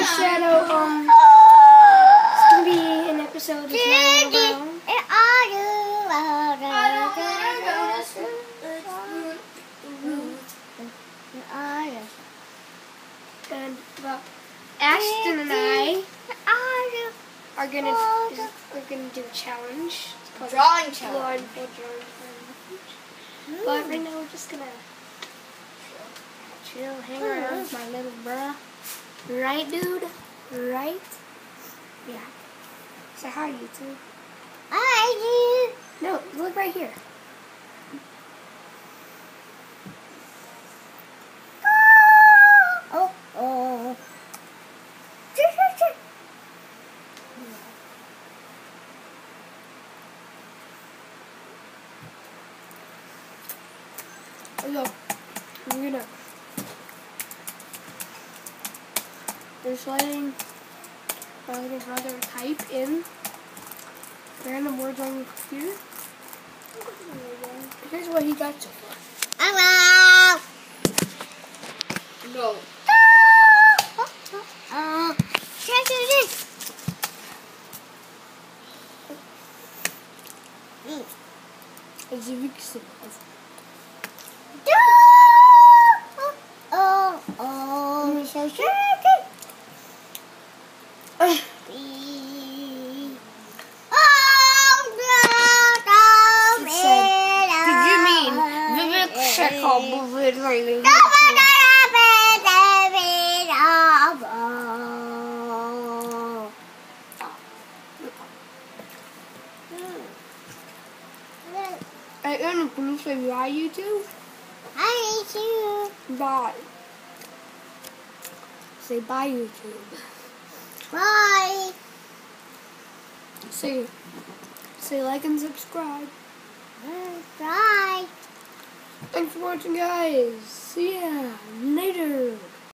our shadow. Um, it's gonna be an episode of Mario Brown. And well, Ashton and I are gonna we're gonna do a challenge. It's Drawing challenge. Drawing challenge. But right now we're just gonna chill, hang around with my little bruh. Right, dude? Right? Yeah. Say hi, YouTube. No, look right here. Oh, oh. Hello. We're gonna. Just letting my little brother type in random words on the computer. Here's what he got so far. Hello. No. Uh, check it in. It's a big symbol. Oh, oh, so check Ugh. Did you mean Vivek Shekhar I am going to say bye, YouTube. I hate you. Bye. Say bye, YouTube. Bye. Say, say like and subscribe. Bye. Thanks for watching, guys. See ya later.